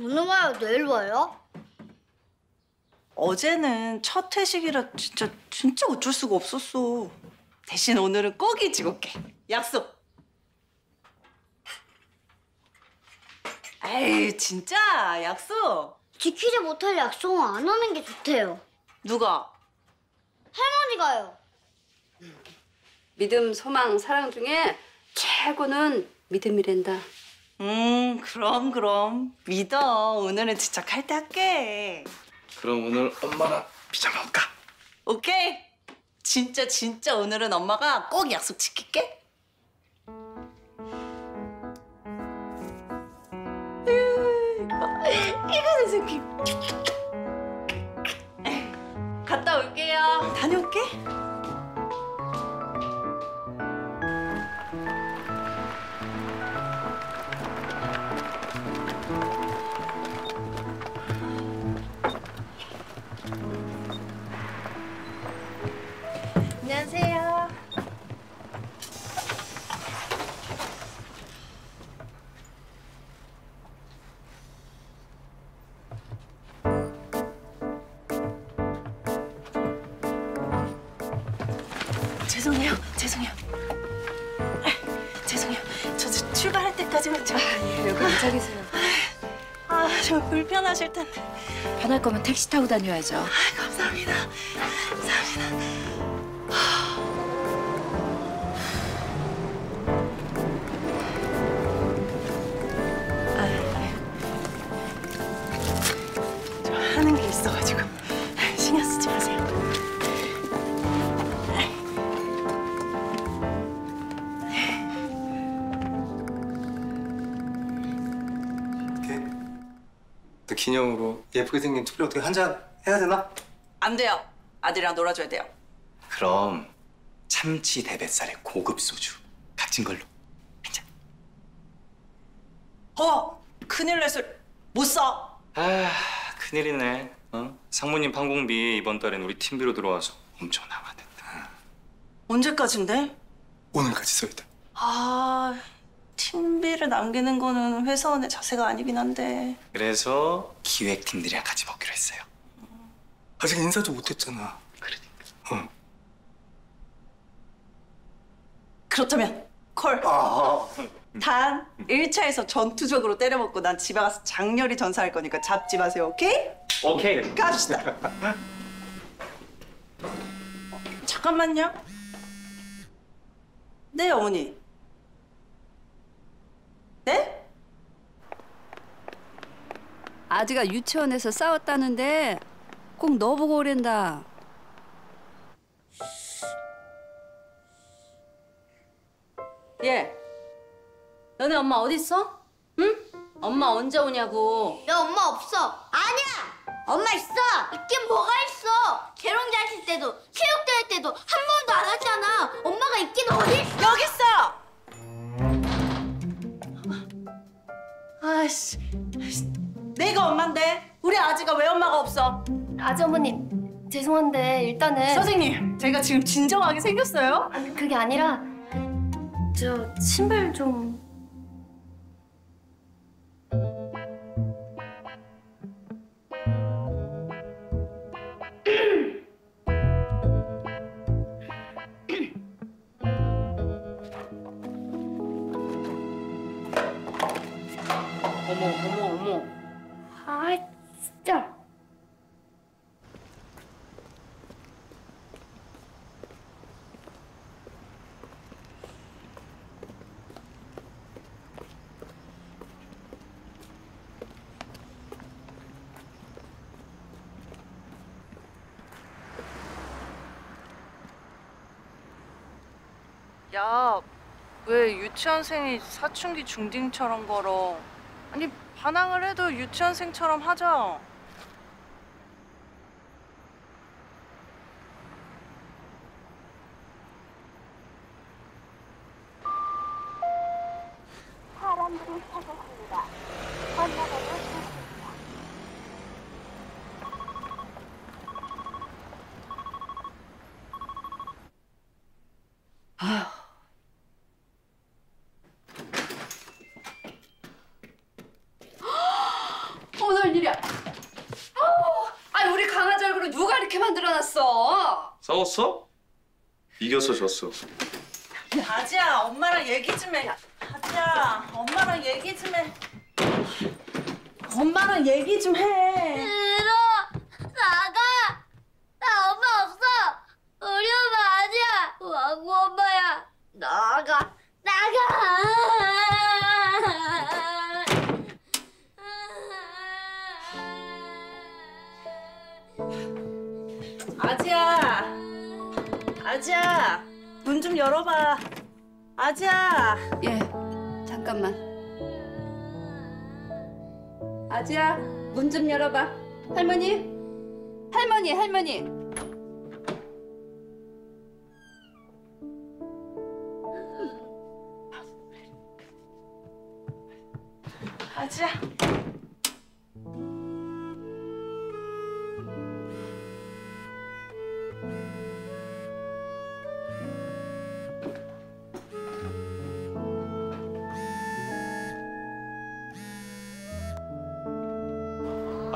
오늘 와요? 내일 와요? 어제는 첫 회식이라 진짜 진짜 어쩔 수가 없었어. 대신 오늘은 꼭 일찍 올게. 약속. 에이 진짜 약속. 지키지 못할 약속은 안 하는 게 좋대요. 누가? 할머니가요. 믿음, 소망, 사랑 중에 최고는 믿음이란다. 음 그럼 그럼 믿어. 오늘은 진짜 칼퇴할게. 그럼 오늘 엄마랑 피자 먹을까? 오케이. 진짜 진짜 오늘은 엄마가 꼭 약속 지킬게. 이거 내 새끼. 갔다 올게요. 다녀올게. 불편하실 텐데. 편할 거면 택시 타고 다녀야죠. 아, 감사합니다. 감사합니다. 기념으로 예쁘게 생긴 투표 어떻게 한 잔 해야 되나? 안 돼요. 아들이랑 놀아줘야 돼요. 그럼 참치 대뱃살에 고급 소주 값진 걸로 한 잔. 어, 큰일 냈을 못 써. 아 큰일이네. 어? 상무님 판공비 이번 달엔 우리 팀비로 들어와서 엄청 남았는데. 언제까지인데? 오늘까지 써야 돼. 아, 팀비를 남기는 거는 회사원의 자세가 아니긴 한데. 그래서 기획팀들이랑 같이 먹기로 했어요. 아직 인사도 못했잖아. 그러니까. 어. 그렇다면 콜. 아, 단 1차에서 전투적으로 때려먹고 난 집에 가서 장렬히 전사할 거니까 잡지 마세요, 오케이? 오케이. 갑시다. 잠깐만요. 네, 어머니. 네? 아지가 유치원에서 싸웠다는데 꼭 너 보고 오랜다. 얘, 너네 엄마 어디 있어? 응? 엄마 언제 오냐고. 야 엄마 없어. 아니야. 엄마 있어. 있긴 뭐가 있어. 재롱 잘칠 때도 체육대회 때도 한 번도 안 하잖아. 엄마가 있긴 어디 있어. 여기 있어! 아이씨. 내가 엄마인데 우리 아지가 왜 엄마가 없어? 아주어머님 죄송한데 일단은 선생님, 제가 지금 진정하게 생겼어요? 아니, 그게 아니라 그, 저 신발 좀 유치원생이 사춘기 중딩처럼 걸어? 아니, 반항을 해도 유치원생처럼 하자. 사람들이. 건너가고 있습니다. 어쩐 일이야? 아우, 아니 우리 강아지 얼굴을 누가 이렇게 만들어놨어? 싸웠어? 이겼어 졌어 아지야 엄마랑 얘기 좀 해. 아지야 엄마랑 얘기 좀 해. 엄마랑 얘기 좀 해.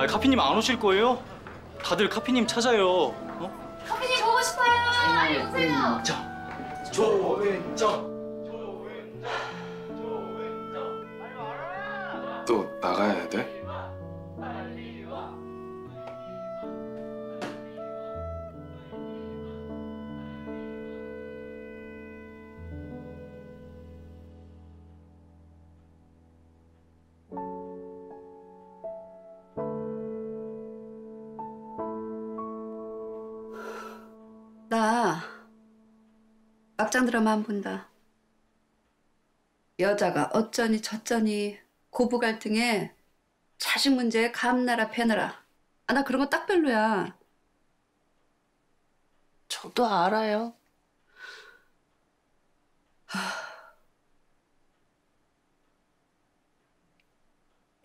아 카피님 안 오실 거예요? 다들 카피님 찾아요 어? 커피님 보고 싶어요. 빨리 오세요. 조왼정 또 나가야 돼? 막장 드라마 안 본다. 여자가 어쩌니 저쩌니 고부 갈등에 자식 문제에 감나라 패나라. 아, 나 그런 거 딱 별로야. 저도 알아요.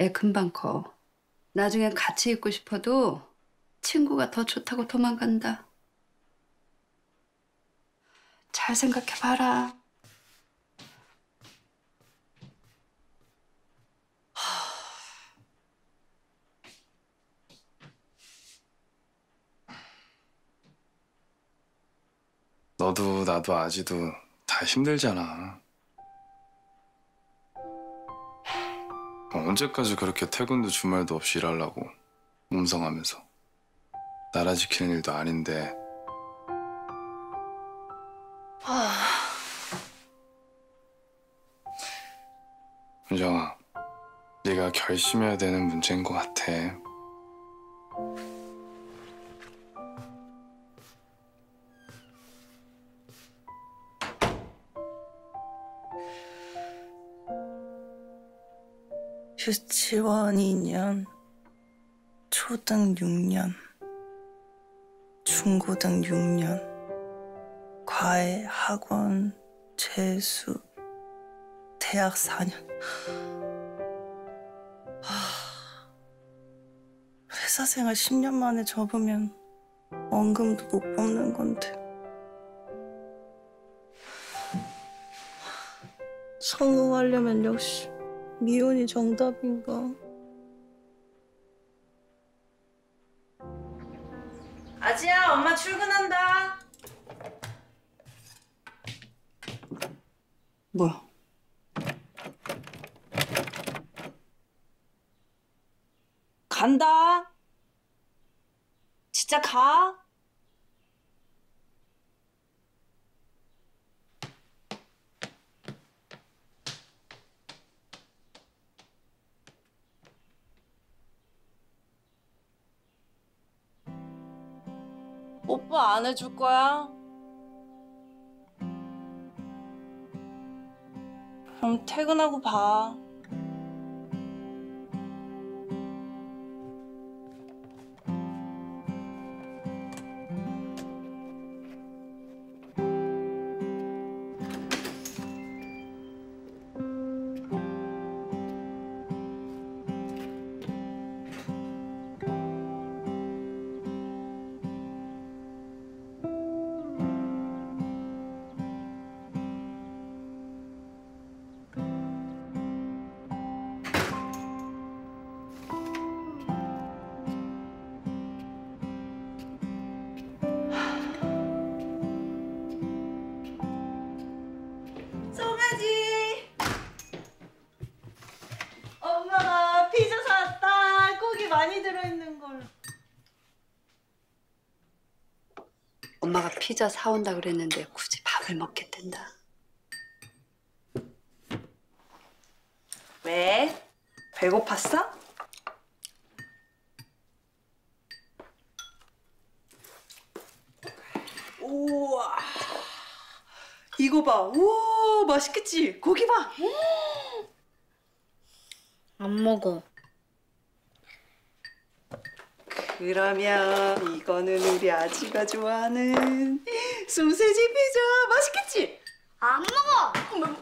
애 금방 커. 나중엔 같이 있고 싶어도 친구가 더 좋다고 도망간다. 잘 생각해봐라. 너도 나도 아지도 다 힘들잖아. 어, 언제까지 그렇게 퇴근도 주말도 없이 일하려고 몸성하면서 나라 지키는 일도 아닌데 은정아 네가 결심해야 되는 문제인 것 같아. 유치원 2년, 초등 6년, 중고등 6년, 과외, 학원, 재수, 대학 4년. 하, 회사 생활 10년 만에 접으면 원금도 못 뽑는 건데. 성공하려면 역시 미혼이 정답인가? 진짜 가. 오빠 안 해줄 거야? 그럼 퇴근하고 봐. 피자 사온다 그랬는데 굳이 밥을 먹겠댄다. 왜? 배고팠어? 우와. 이거 봐. 우와, 맛있겠지? 고기 봐. 안 먹어. 그러면 이거는 우리 아지가 좋아하는 소세지 피자. 맛있겠지? 안 먹어.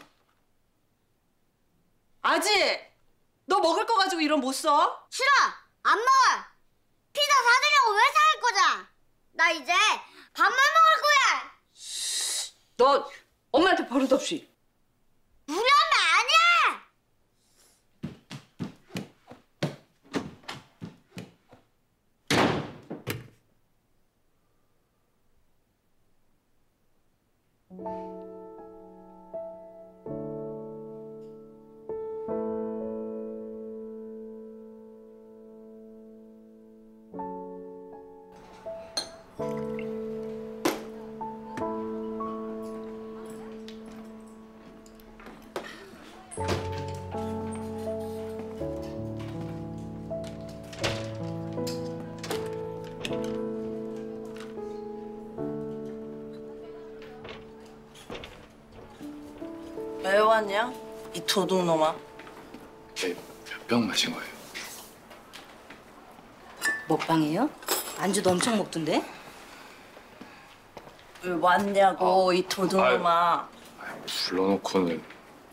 아지, 너 먹을 거 가지고 이런 못 써? 싫어. 안 먹어. 피자 사주려고 왜 사갈 거잖아. 나 이제 밥만 먹을 거야. 너 엄마한테 버릇없이. 엄 도둑놈아. 몇병 마신 거예요? 먹방이에요? 안주도 엄청 먹던데? 왜 왔냐고 이 도둑놈아. 불러놓고는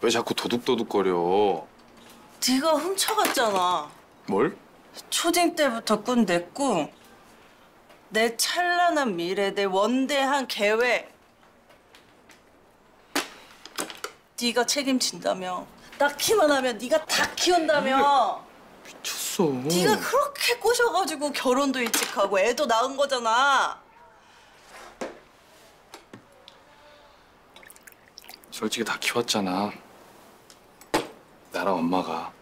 왜 자꾸 도둑도둑거려? 네가 훔쳐갔잖아. 뭘? 초딩 때부터 꾼내 꿈. 내 찬란한 미래, 내 원대한 계획. 네가 책임진다며. 낳기만 하면 네가 다 키운다며. 미쳤어. 네가 그렇게 꼬셔가지고 결혼도 일찍 하고 애도 낳은 거잖아. 솔직히 다 키웠잖아. 나랑 엄마가.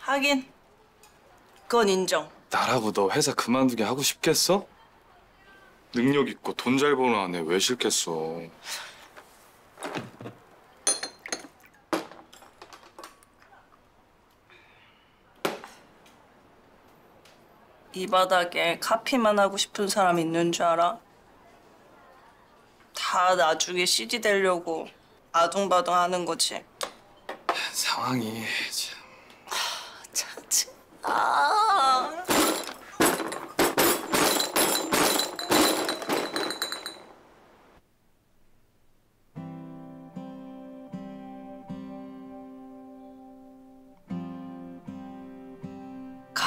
하긴 그건 인정. 나라고 너 회사 그만두게 하고 싶겠어? 능력 있고 돈 잘 버는 아내 왜 싫겠어? 이 바닥에 카피만 하고 싶은 사람 있는 줄 알아? 다 나중에 CG 되려고 아둥바둥 하는 거지. 상황이 참. 짜증. 아.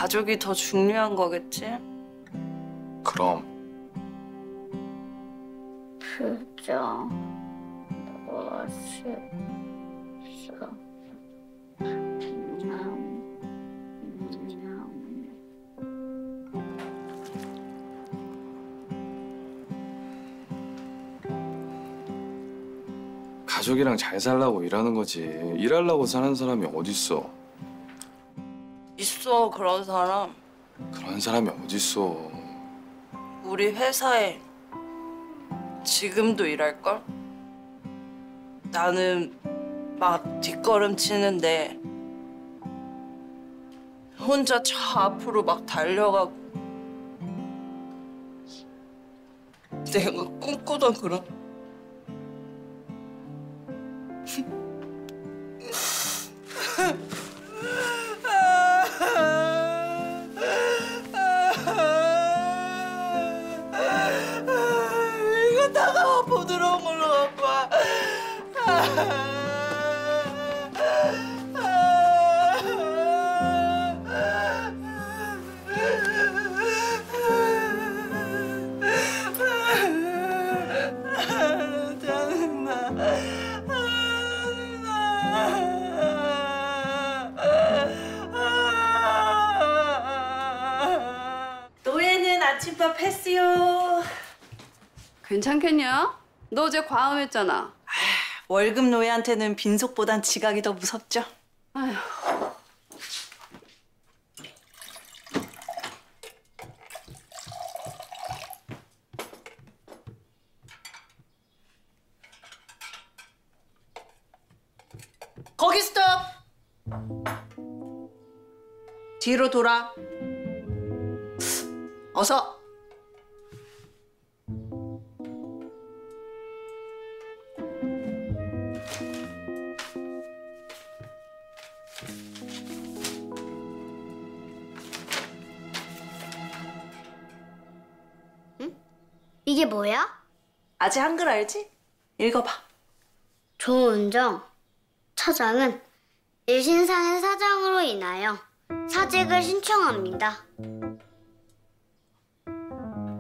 가족이 더 중요한 거겠지? 그럼 피자 맛있어. 가족이랑 잘 살라고 일하는 거지. 일하려고 사는 사람이 어딨어? 있어 그런 사람. 그런 사람이 어딨어? 우리 회사에 지금도 일할걸? 나는 막 뒷걸음 치는데 혼자 저 앞으로 막 달려가고 내가 꿈꾸던 그런 패스요. 괜찮겠냐? 너 어제 과음했잖아. 아휴, 월급 노예한테는 빈속보단 지각이 더 무섭죠. 아휴. 거기 스톱! 뒤로 돌아. 어서! 이게 뭐야? 아직 한글 알지? 읽어봐. 조은정 차장은 일신상의 사장으로 인하여 사직을 신청합니다.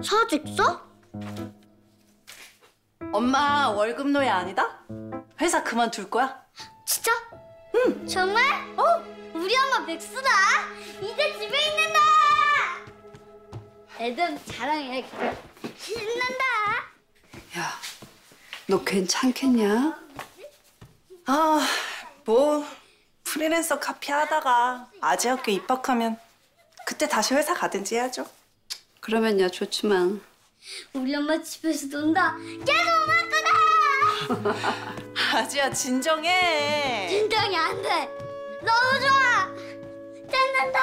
사직서? 엄마 월급 노예 아니다? 회사 그만둘 거야? 진짜? 응. 정말? 어? 우리 엄마 백수다. 이제 집에 있는다. 애들 자랑해야겠다. 신난다. 야, 너 괜찮겠냐? 아, 뭐 프리랜서 카피 하다가 아재 학교 입학하면 그때 다시 회사 가든지 해야죠. 그러면 야 좋지만 우리 엄마 집에서 논다. 계속 놀 거다. 아지야 진정해. 진정이 안 돼. 너무 좋아. 짠난다.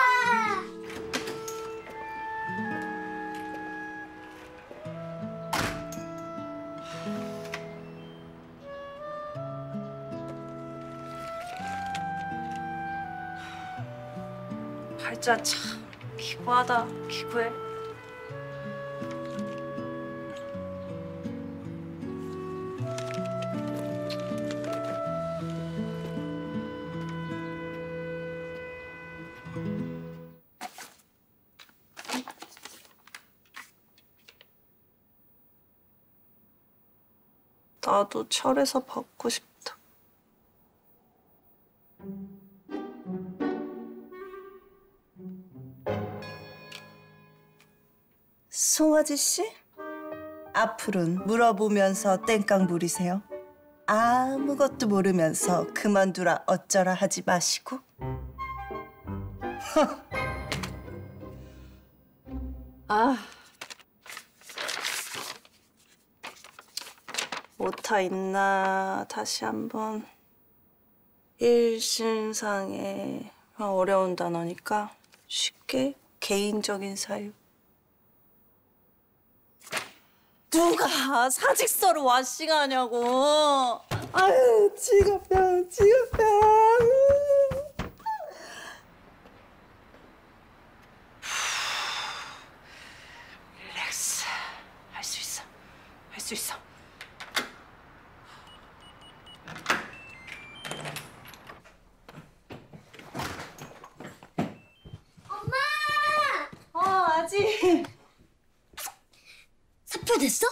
팔자 참 기구하다 기구해. 나도 철에서 받고 싶다. 송아지 씨? 앞으로는 물어보면서 땡깡 부리세요. 아무것도 모르면서 그만두라 어쩌라 하지 마시고. 아. 오타 있나 다시 한번 일신상에 어려운 단어니까 쉽게 개인적인 사유 누가 사직서를 와싱하냐고. 아유 지갑병 지갑병 릴렉스 할 수 있어 할 수 있어 엄마! 어 아직 사표 됐어?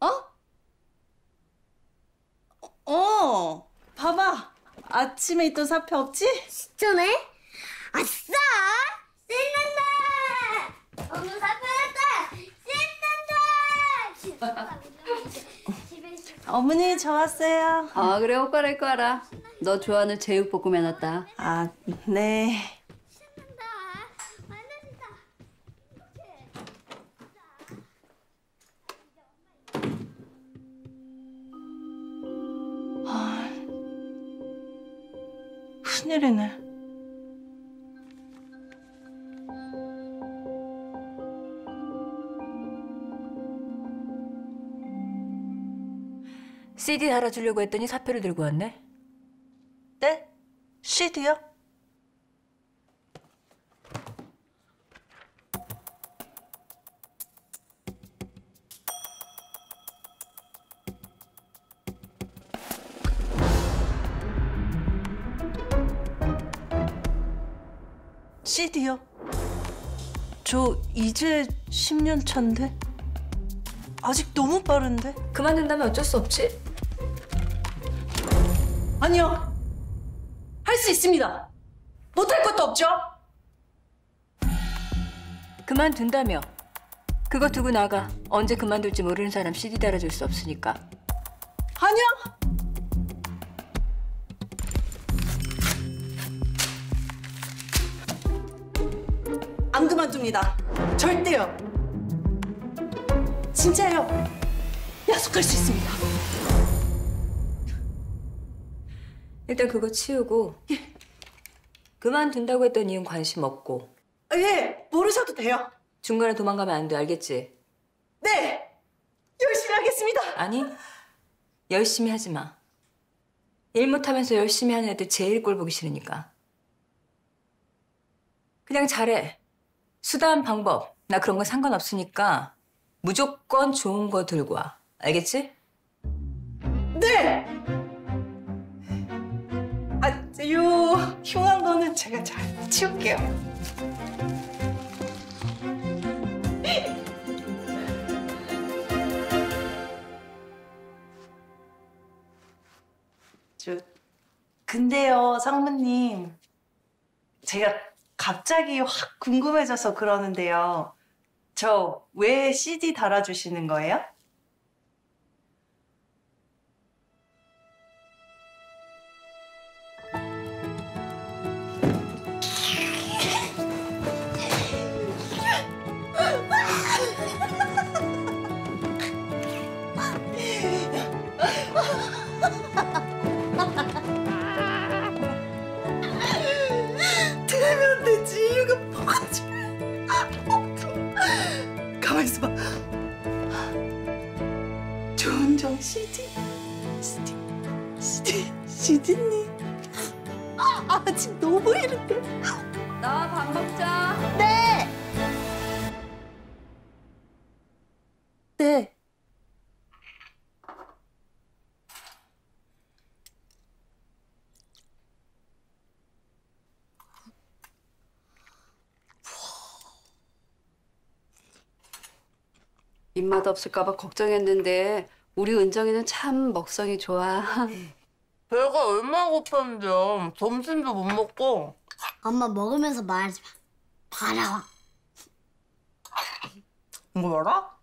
어? 어 봐봐 아침에 있던 사표 없지? 진짜네? 아싸! 신난다! 엄마 사표 났다! 신난다! 어머니 저 왔어요 아 그래 옷 갈아입고 와라. 너 좋아하는 제육볶음 해놨다. 아 네 CD 달아주려고 했더니 사표를 들고 왔네. 네? CD요? CD요? 저 이제 10년 차인데? 아직 너무 빠른데? 그만둔다면 어쩔 수 없지. 아니요. 할 수 있습니다. 못할 것도 없죠? 그만둔다며. 그거 두고 나가. 언제 그만둘지 모르는 사람 CD 달아줄 수 없으니까. 아니요. 안 그만둡니다. 절대요. 진짜요. 약속할 수 있습니다. 일단 그거 치우고 그만둔다고 했던 이유는 관심 없고 예, 모르셔도 돼요. 중간에 도망가면 안 돼 알겠지? 네, 열심히 하겠습니다. 아니 열심히 하지 마. 일 못하면서 열심히 하는 애들 제일 꼴 보기 싫으니까. 그냥 잘해. 수단 방법 나 그런 거 상관없으니까 무조건 좋은 거 들고 와. 알겠지? 네. 아, 요 흉한 거는 제가 잘 치울게요. 저 근데요, 상무님. 제가 갑자기 확 궁금해져서 그러는데요. 저 왜 CD 달아주시는 거예요? CD님 아, 아직 너무 이른데? 나와 밥 먹자. 네. 입맛 없을까봐 걱정했는데 우리 은정이는 참 먹성이 좋아. 배가 얼마나 고팠는데요. 점심도 못 먹고. 엄마 먹으면서 말하지 마. 봐라. 이거 알아?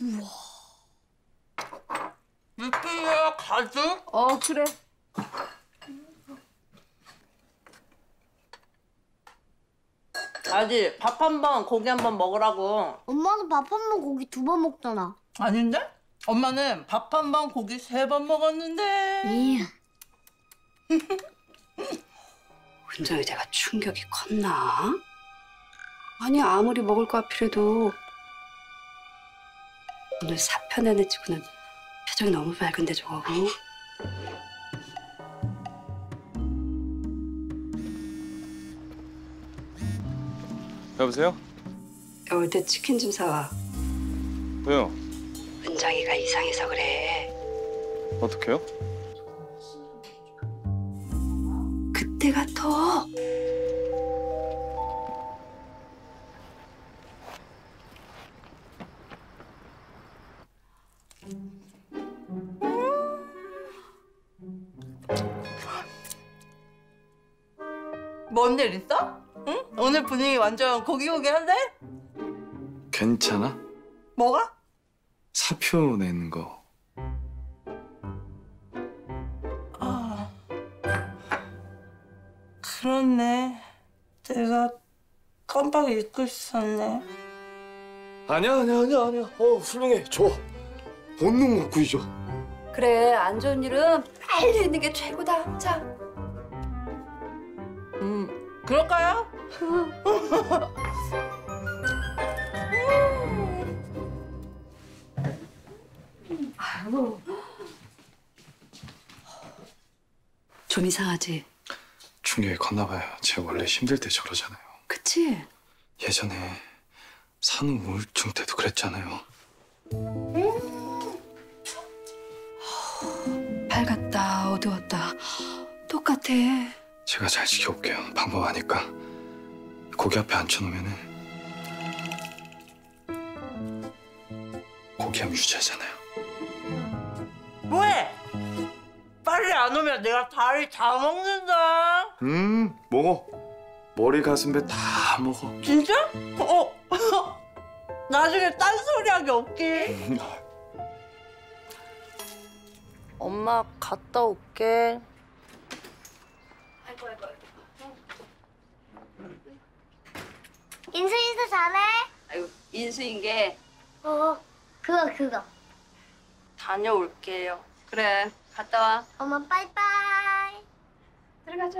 우와. 육개야 가득? 어 그래. 아지 밥한 번 고기 한 번 먹으라고. 엄마는 밥 한 번 고기 두 번 먹잖아. 아닌데? 엄마는 밥 한 번 고기 세 번 먹었는데. 이 은정이 내가 충격이 컸나? 아니 아무리 먹을 거 앞이라도 오늘 사편 내내 치고는 표정이 너무 밝은데 저거. 여보세요? 올 때 치킨 좀 사와. 왜요? 은정이가 이상해서 그래. 어떡해요? 그때 같아. 뭔일 있어? 응? 오늘 분위기 완전 고기고기한데? 괜찮아? 뭐가? 사표 내는 거. 아, 그렇네. 내가 깜빡 잊고 있었네. 아니야 아니야 아니야 아니야. 어 훌륭해. 좋아. 본능 먹구이죠. 그래 안 좋은 일은 빨리 있는 게 최고다. 자. 음, 그럴까요? 좀 이상하지? 충격이 컸나 봐요. 제가 원래 힘들 때 저러잖아요. 그치? 예전에 산후 우울증 때도 그랬잖아요. 밝았다 어두웠다 똑같아. 제가 잘 지켜볼게요. 방법 아니까. 고기 앞에 앉혀놓으면은 고기함 유지하잖아요. 왜? 빨리 안 오면 내가 다리 다 먹는다. 음 먹어. 머리 가슴 배 다 먹어. 진짜? 어? 나중에 딴소리하기 없기. 엄마 갔다 올게. 인수 인수 잘해. 아이고 인수인 게 어 그거 그거. 다녀올게요. 그래 갔다 와. 엄마 빠이빠이. 들어가자.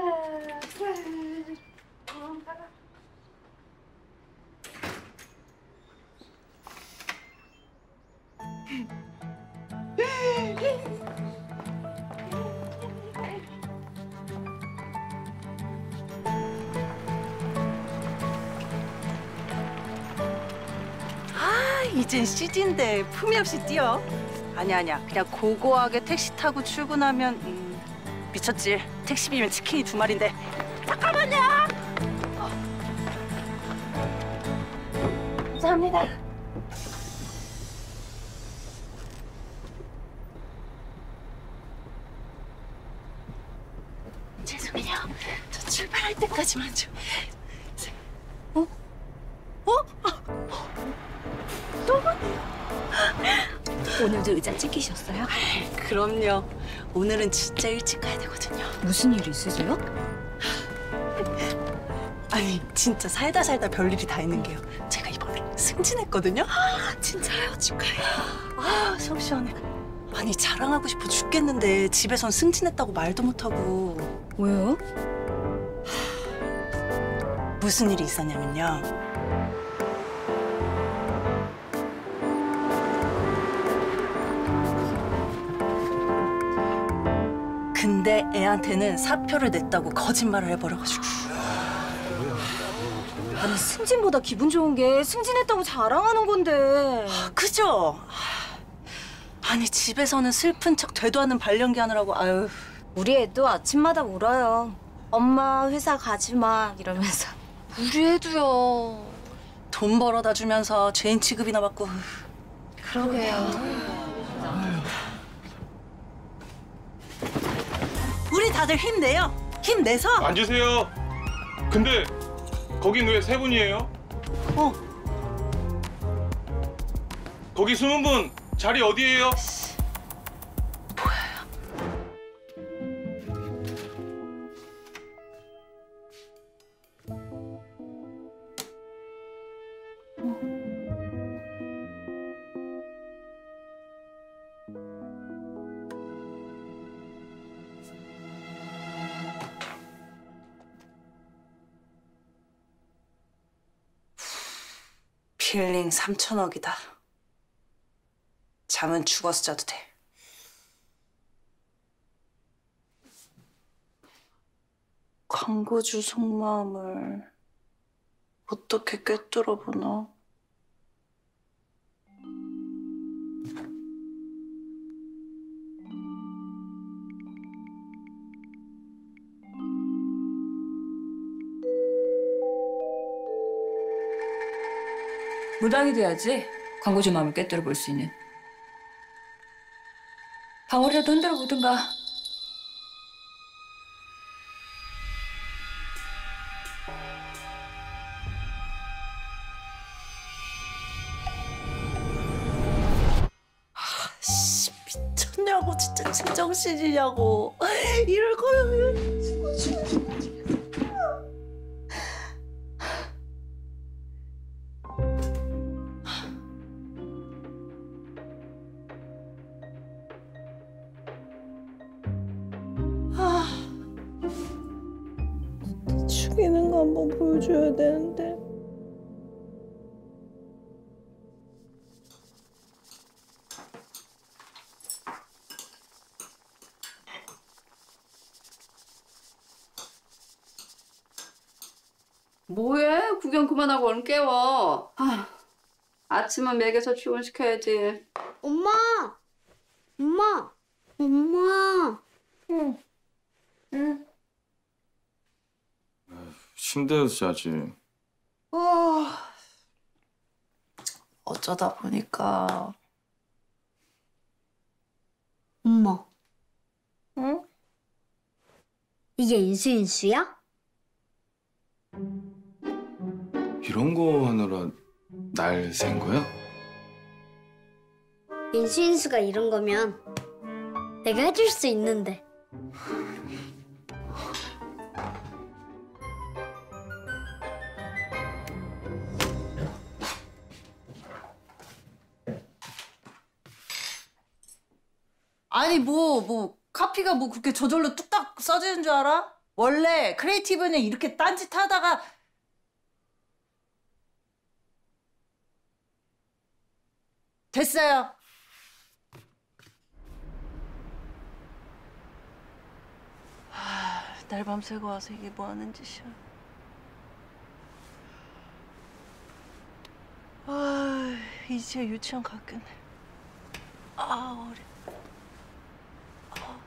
아, 이젠 CD인데 품위 없이 뛰어. 아니야, 아니야. 그냥 고고하게 택시 타고 출근하면 음, 미쳤지. 택시비면 치킨이 두 마리인데. 잠깐만요. 감사합니다. 죄송해요. 저 출발할 때까지만 좀. 어? 어? 오늘도 의자 찍히셨어요? 그럼요. 오늘은 진짜 일찍 가야 되거든요. 무슨 일 있으세요? 아니 진짜 살다 살다 별일이 다 있는 게요. 제가 이번에 승진했거든요. 아, 진짜요? 축하해요. 아, 속 시원해. 아니 자랑하고 싶어 죽겠는데 집에선 승진했다고 말도 못하고 왜요? 무슨 일이 있었냐면요. 근데 애한테는 사표를 냈다고 거짓말을 해버려가지고 아니 승진보다 기분 좋은 게 승진했다고 자랑하는 건데. 그죠? 아니 집에서는 슬픈 척 되도 않는 발연기 하느라고 아유 우리 애도 아침마다 울어요. 엄마 회사 가지 마 이러면서. 우리 애도요. 돈 벌어다 주면서 죄인 취급이나 받고 그러게요. 우리 다들 힘내요 힘내서 앉으세요. 근데 거긴 왜 세 분이에요? 어 거기 숨은 분 자리 어디예요? 빌링 3천억이다. 잠은 죽어서 자도 돼. 광고주 속마음을 어떻게 꿰뚫어 보나 무당이 돼야지 광고주 마음을 꿰뚫어 볼 수 있는. 방울이라도 흔들어 보든가. 씨 미쳤냐고 진짜 제정신이냐고 이럴 거면 깨워. 아, 아침은 먹여서 출근시켜야지. 엄마. 엄마. 엄마. 침대에서 자지. 어... 어쩌다 보니까 엄마. 응? 이게 인수인수야? 이런 거 하느라 날샌 거야? 인수인수가 이런 거면 내가 해줄 수 있는데. 아니 뭐뭐 카피가 뭐 그렇게 저절로 뚝딱 써지는 줄 알아? 원래 크리에이티브는 이렇게 딴짓 하다가 됐어요. 날 밤새고 와서 이게 뭐 하는 짓이야. 아, 이제 유치원 가겠네. 아, 어려. 엄마!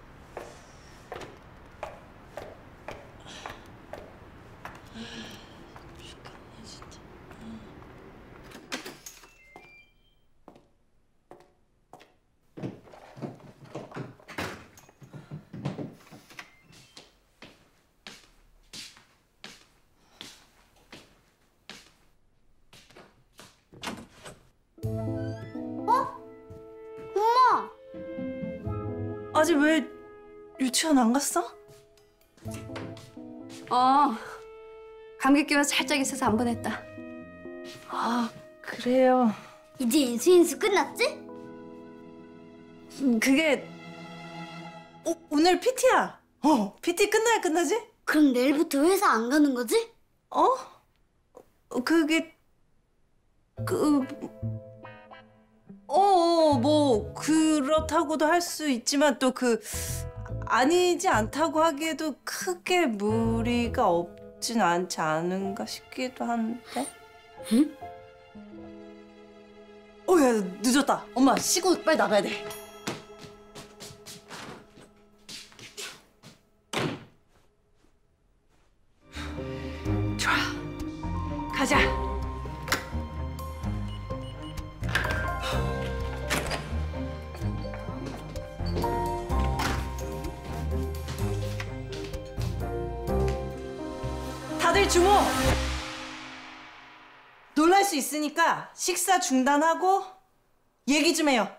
아직 왜 유치원 안 갔어? 어. 감기 기운 살짝 있어서 안 보냈다. 아, 그래요. 이제 인수인수 끝났지? 음, 그게 오, 오늘 PT야. 어, PT 끝나야 끝나지? 그럼 내일부터 회사 안 가는 거지? 어? 어, 그게 그 어, 어, 뭐 그렇다고도 할 수 있지만 또 그 아니지 않다고 하기에도 크게 무리가 없진 않지 않은가 싶기도 한데. 응? 어, 야, 늦었다. 엄마 씻고 빨리 나가야 돼. 좋아. 가자. 있으니까 식사 중단하고 얘기 좀 해요.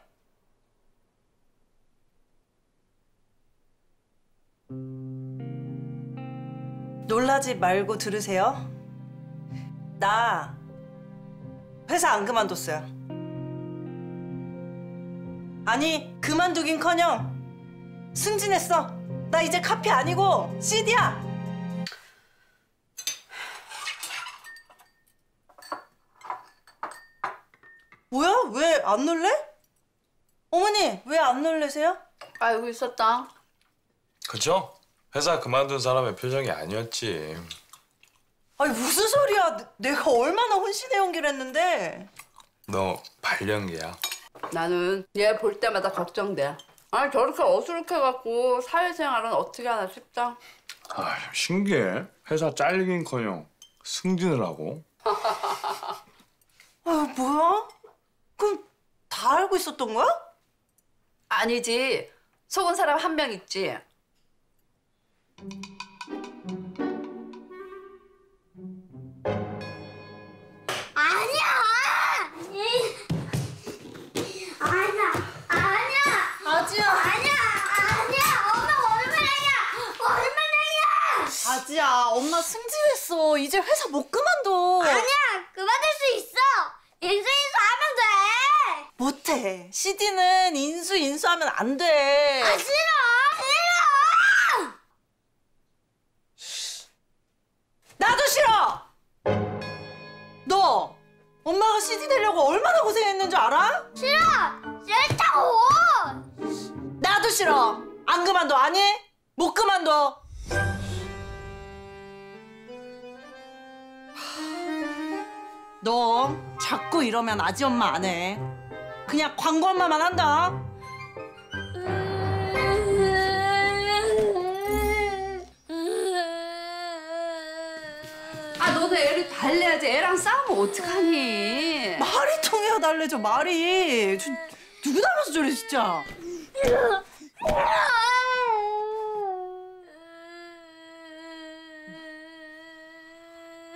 놀라지 말고 들으세요. 나 회사 안 그만뒀어요. 아니 그만두긴커녕 승진했어. 나 이제 카피 아니고 CD야. 뭐야? 왜 안 놀래? 어머니 왜 안 놀래세요? 알고 있었다. 그죠? 회사 그만둔 사람의 표정이 아니었지. 아니 무슨 소리야? 내- 내가 얼마나 혼신의 연기를 했는데. 너 발령기야. 나는 얘 볼 때마다 걱정돼. 아니 저렇게 어수룩해갖고 사회생활은 어떻게 하나 싶다. 아, 신기해. 회사 잘리긴커녕 승진을 하고. 아 뭐야? 그럼 다 알고 있었던 거야? 아니지. 속은 사람 한 명 있지. 아니야! 아니야! 아니야! 아지야. 아니야! 아니야! 엄마 얼마나야! 얼마나야! 아지야, 엄마 승진했어. 이제 회사 못 그만둬. 아니야! 그만둘 수 있어! 돼! 못해. CD는 인수 인수하면 안 돼. 아, 싫어! 싫어! 나도 싫어. 너 엄마가 CD 되려고 얼마나 고생했는 줄 알아? 싫어! 싫다고! 나도 싫어. 안 그만둬. 아니? 못 그만둬. 너 자꾸 이러면 아지 엄마 안 해. 그냥 광고 엄마만 한다. 아 너는 애를 달래야지. 애랑 싸우면 어떡하니? 말이 통해야 달래죠 말이. 저, 누구 닮아서 저래 진짜.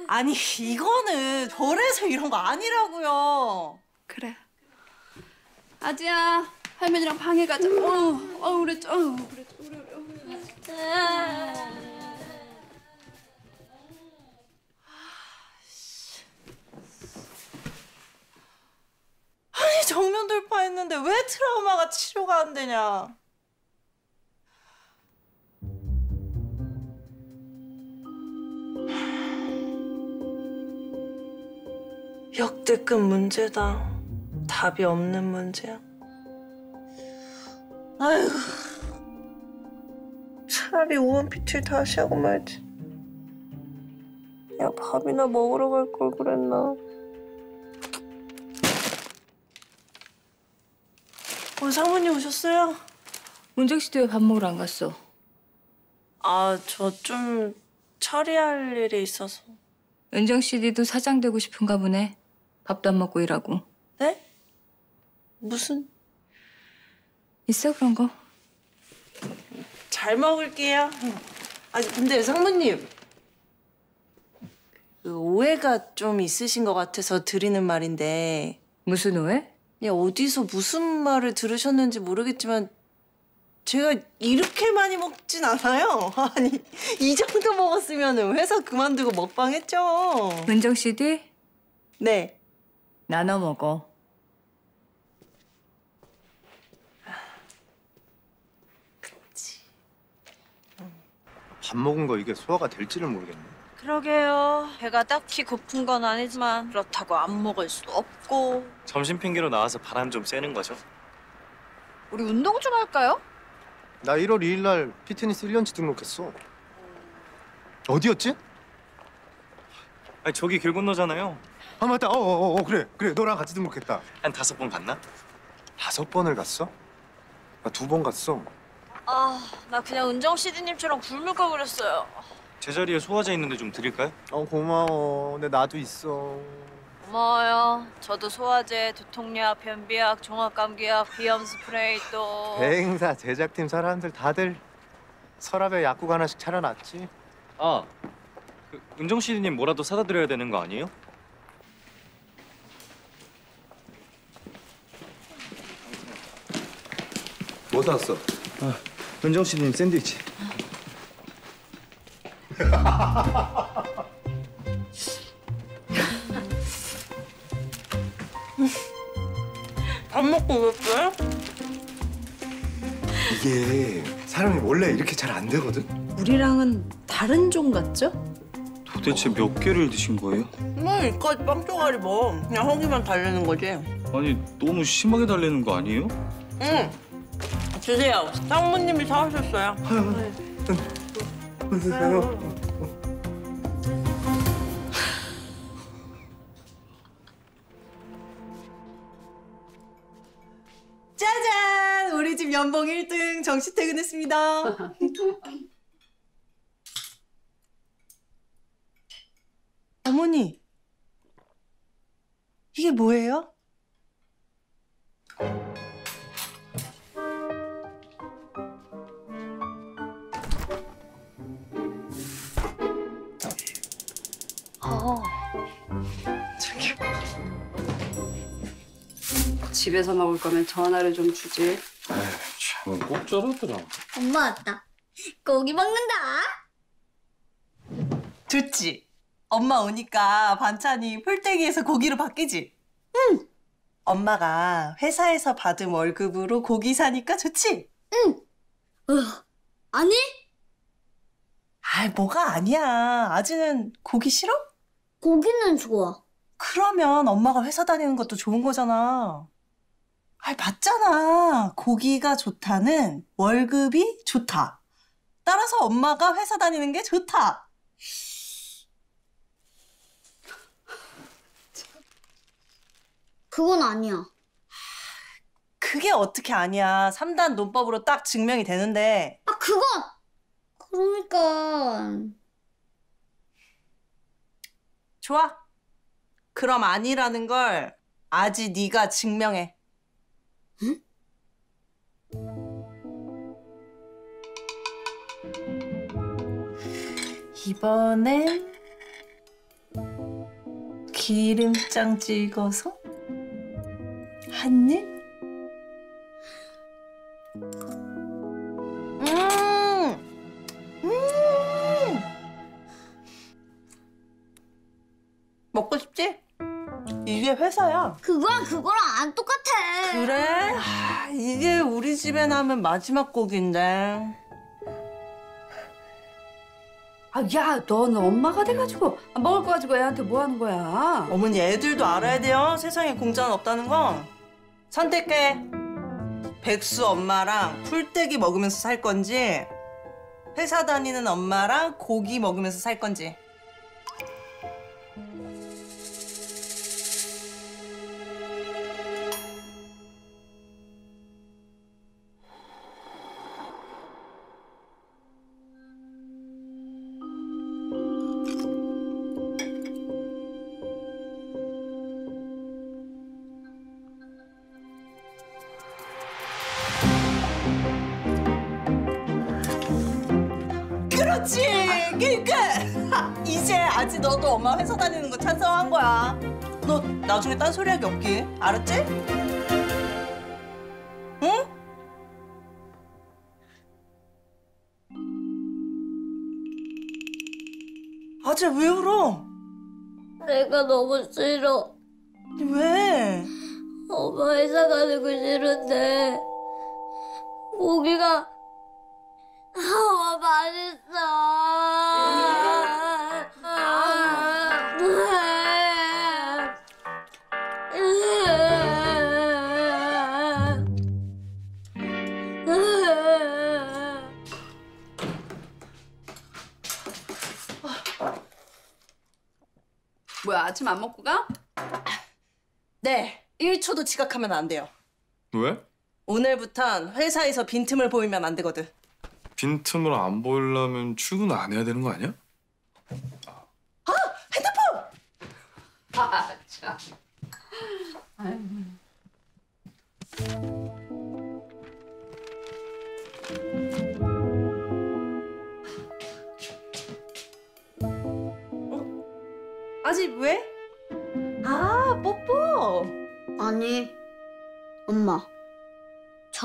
아니 이거는 절에서 이런 거 아니라고요. 그래. 아지야 할머니랑 방에 가자. 어, 어 그래, 어 그래, 그래, 그래. 아니 정면 돌파했는데 왜 트라우마가 치료가 안 되냐? 역대급 문제다. 답이 없는 문제야. 아휴. 차라리 우원 PT를 다시 하고 말지. 야, 밥이나 먹으러 갈 걸 그랬나. 오늘 사모님 오셨어요? 문정 씨도 왜 밥 먹으러 안 갔어? 아, 저 좀 처리할 일이 있어서. 은정 씨도 사장 되고 싶은가 보네. 밥도 안 먹고 일하고. 네? 무슨? 있어 그런 거? 잘 먹을게요. 아니 근데 상무님 그 오해가 좀 있으신 것 같아서 드리는 말인데 무슨 오해? 그냥 어디서 무슨 말을 들으셨는지 모르겠지만 제가 이렇게 많이 먹진 않아요. 아니 이 정도 먹었으면 회사 그만두고 먹방했죠. 은정 씨도 네. 나눠 먹어. 밥 먹은 거 이게 소화가 될지를 모르겠네. 그러게요. 배가 딱히 고픈 건 아니지만 그렇다고 안 먹을 수 없고. 점심 핑계로 나와서 바람 좀 쐬는 거죠. 우리 운동 좀 할까요? 나 1월 2일 날 피트니스 1년치 등록했어. 어디였지? 아니 저기 길 건너잖아요. 아 맞다. 어 어어 어, 그래 그래 너랑 같이 등록했다. 한 다섯 번 갔나? 다섯 번을 갔어? 나 두 번 갔어. 아, 나 그냥 은정 CD님처럼 굶을 걸 그랬어요. 제자리에 소화제 있는데 좀 드릴까요? 어 고마워. 근데 나도 있어. 고마워요. 저도 소화제, 두통약, 변비약, 종합감기약, 비염 스프레이 또. 대행사 제작팀 사람들 다들 서랍에 약국 하나씩 차려놨지. 아, 그 은정 씨님 뭐라도 사다 드려야 되는 거 아니에요? 뭐 샀어? 아, 은정 씨님 샌드위치. 밥 먹고 오셨어요? 이게 사람이 원래 이렇게 잘 안 되거든. 우리랑은 다른 종 같죠? 도대체 몇 개를 드신 거예요? 뭐 이까지 빵 쪼가리 뭐 그냥 허기만 달래는 거지. 아니 너무 심하게 달래는 거 아니에요? 응. 주세요. 상무님이 사오셨어요. 짜잔! 우리 집 연봉 1등 정시 퇴근했습니다. 어머니, 이게 뭐예요? 집에서 먹을 거면 전화를 좀 주지. 꼭 저러더라. 엄마 왔다. 고기 먹는다. 좋지? 엄마 오니까 반찬이 풀떼기에서 고기로 바뀌지? 응. 엄마가 회사에서 받은 월급으로 고기 사니까 좋지? 어, 아니? 아, 뭐가 아니야. 아직은 고기 싫어? 고기는 좋아. 그러면 엄마가 회사 다니는 것도 좋은 거잖아. 아, 맞잖아. 고기가 좋다는 월급이 좋다. 따라서 엄마가 회사 다니는 게 좋다. 그건 아니야. 그게 어떻게 아니야. 3단 논법으로 딱 증명이 되는데. 아, 그건! 그러니까. 좋아. 그럼 아니라는 걸 아직 네가 증명해. 이번엔 기름장 찍어서 한 입. 회사야. 그거랑 그거랑 안 똑같아. 그래? 아, 이게 우리 집에 남은 마지막 곡인데. 아, 야, 너는 엄마가 돼가지고 먹을 거 가지고 애한테 뭐 하는 거야? 어머니 애들도 알아야 돼요. 세상에 공짜는 없다는 거. 선택해. 백수 엄마랑 풀떼기 먹으면서 살 건지 회사 다니는 엄마랑 고기 먹으면서 살 건지. 너도 엄마 회사 다니는 거 찬성한 거야. 너 나중에 딴소리 하기 없게. 알았지? 응? 아재 왜 울어? 내가 너무 싫어. 왜? 엄마 회사 가는 거 싫은데 고기가 아침 안 먹고 가? 네. 1초도 지각하면 안 돼요. 왜? 오늘부턴 회사에서 빈틈을 보이면 안 되거든. 빈틈을 안 보이려면 출근 안 해야 되는 거 아니야?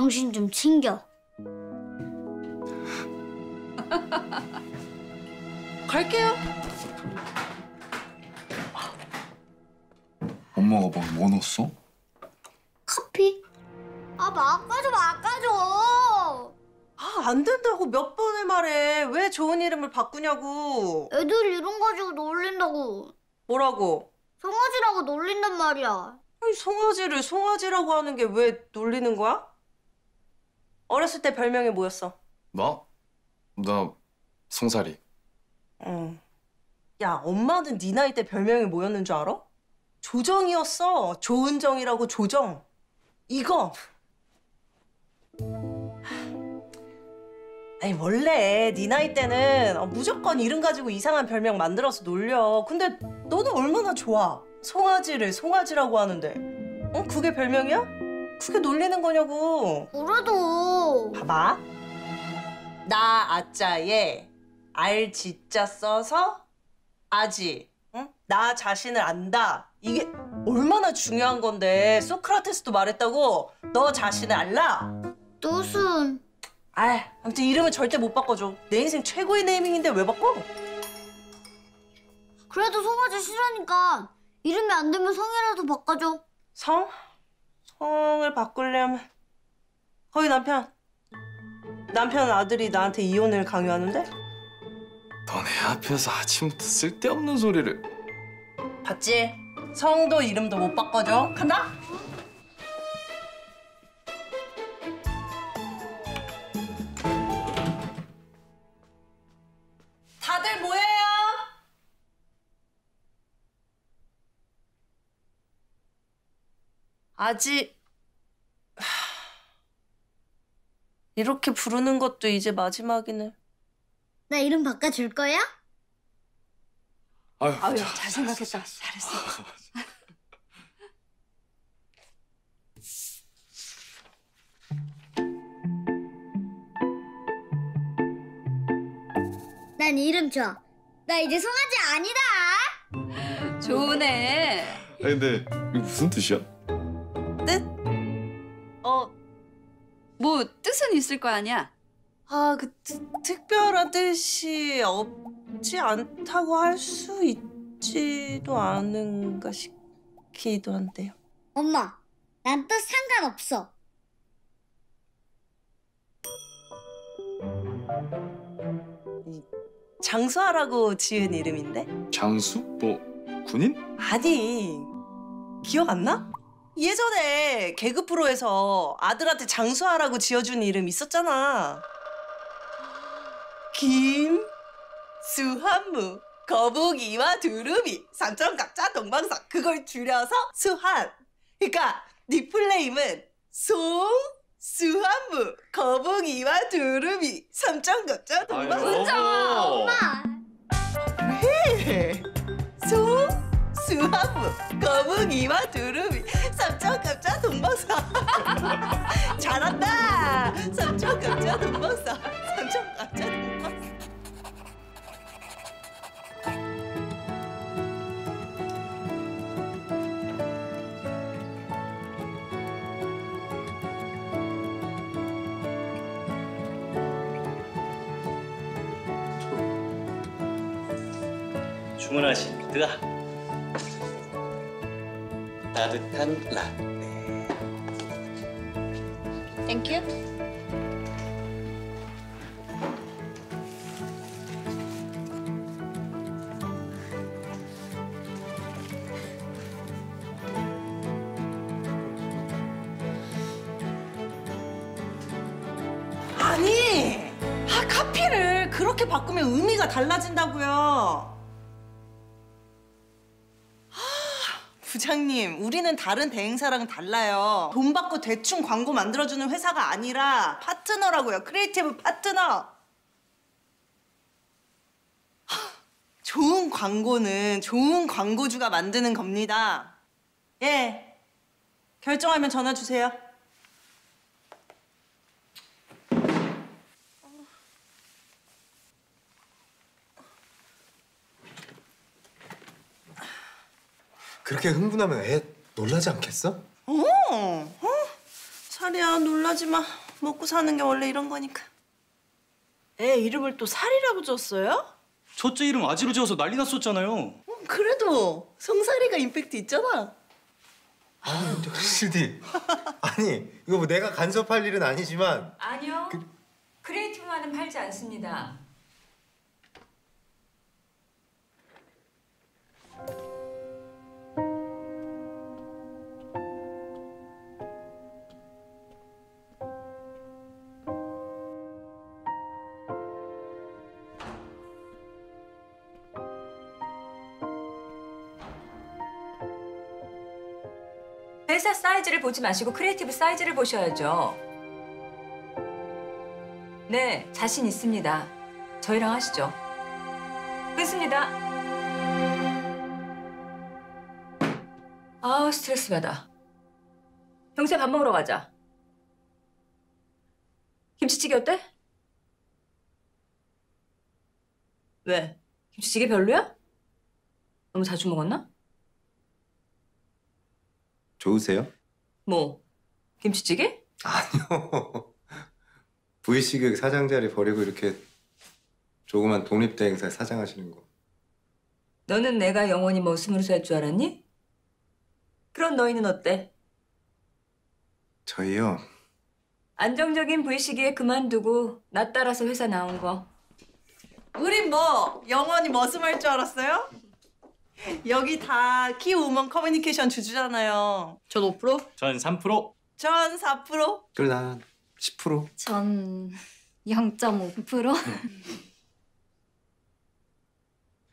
정신 좀 챙겨. 갈게요. 엄마가 막 뭐 넣었어? 커피? 아, 바꿔줘, 바꿔줘. 아, 안 된다고 몇 번을 말해. 왜 좋은 이름을 바꾸냐고. 애들 이름 가지고 놀린다고. 뭐라고? 송아지라고 놀린단 말이야. 아니, 송아지를 송아지라고 하는 게 왜 놀리는 거야? 어렸을 때 별명이 뭐였어? 나? 나 송사리. 응. 야, 엄마는 네 나이 때 별명이 뭐였는 줄 알아? 조정이었어. 좋은 정이라고 조정. 이거. 아니 원래 네 나이 때는 어, 무조건 이름 가지고 이상한 별명 만들어서 놀려. 근데 너는 얼마나 좋아. 송아지를 송아지라고 하는데. 어? 그게 별명이야? 그게 놀리는 거냐고. 그래도 봐봐. 나 아자에 알 지자 써서 아지. 응? 나 자신을 안다. 이게 얼마나 중요한 건데 소크라테스도 말했다고 너 자신을 알라. 뜻은 아, 아무튼 이름은 절대 못 바꿔줘. 내 인생 최고의 네이밍인데 왜 바꿔? 그래도 송아지 싫으니까 이름이 안 되면 성이라도 바꿔줘. 성? 성을 바꾸려면 거기 남편. 남편 아들이 나한테 이혼을 강요하는데? 너네 앞에서 아침부터 쓸데없는 소리를. 봤지? 성도 이름도 못 바꿔줘. 간다. 아직 하, 이렇게 부르는 것도 이제 마지막이네. 나 이름 바꿔줄 거야? 아유, 아유, 잘 생각했다. 잘했어. 난 이름 좋아. 나 이제 송아지 아니다. 좋네. 아니 근데 이거 무슨 뜻이야? 뜻? 어, 뭐 뜻은 있을 거 아니야? 아, 그 특- 특별한 뜻이 없지 않다고 할 수 있지도 않은가 싶기도 한데요. 엄마, 난 뜻 상관없어. 장수하라고 지은 이름인데? 장수? 뭐 군인? 아니 기억 안 나? 예전에 개그 프로에서 아들한테 장수하라고 지어준 이름 있었잖아. 김 수한무 거북이와 두루미 삼천각자 동방사 그걸 줄여서 수한. 그러니까 네 플레임은 송 수한무 거북이와 두루미 삼천각자 동방사. 진짜 엄마. 왜? 소 수하부. 거북이와 두루미. 삼천갑자 동방사 잘한다. 삼천갑자 동방사 삼천갑자 동방사 주문하십니다. 따뜻한 라떼. 땡큐. 아니 아 카피를 그렇게 바꾸면 의미가 달라진다고요 부장님, 우리는 다른 대행사랑 달라요. 돈 받고 대충 광고 만들어주는 회사가 아니라 파트너라고요. creative 파트너. 하, 좋은 광고는 좋은 광고주가 만드는 겁니다. 예. 결정하면 전화 주세요. 그렇게 흥분하면 애 놀라지 않겠어? 어, 어? 살이야 놀라지 마. 먹고 사는 게 원래 이런 거니까. 애 이름을 또 살이라고 줬어요? 첫째 이름 아지로 지어서 난리 났었잖아요. 어, 그래도 성살이가 임팩트 있잖아. 아니 근데 실디 아니 이거 뭐 내가 간섭할 일은 아니지만 아니요. creative만은 팔지 않습니다. 사 사이즈를 보지 마시고 creative 사이즈를 보셔야죠. 네, 자신 있습니다. 저희랑 하시죠. 끊습니다. 아우, 스트레스 받아. 형세 밥 먹으러 가자. 김치찌개 어때? 왜? 김치찌개 별로야? 너무 자주 먹었나? 좋으세요? 뭐? 김치찌개? 아니요. 교육 사장 자리 버리고 이렇게 조그만 독립대행사 사장하시는 거. 너는 내가 영원히 머슴으로 살 줄 알았니? 그럼 너희는 어때? 저희요. 안정적인 V시기에 그만두고 나 따라서 회사 나온 거. 우린 뭐 영원히 머슴할 줄 알았어요? 여기 다 키우먼 커뮤니케이션 주주잖아요. 전 5%? 전 3%. 전 4%. 그래 난 10%. 전 0.5%.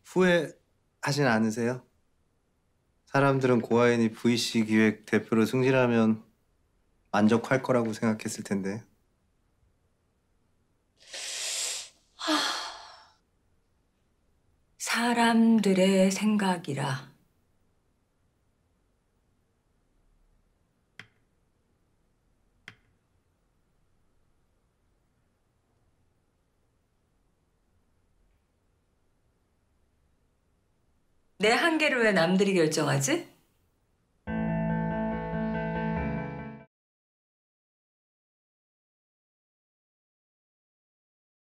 후회하진 않으세요? 사람들은 고아인이 VC 기획 대표로 승진하면 만족할 거라고 생각했을 텐데. 사람들의 생각이라. 내 한계를 왜 남들이 결정하지?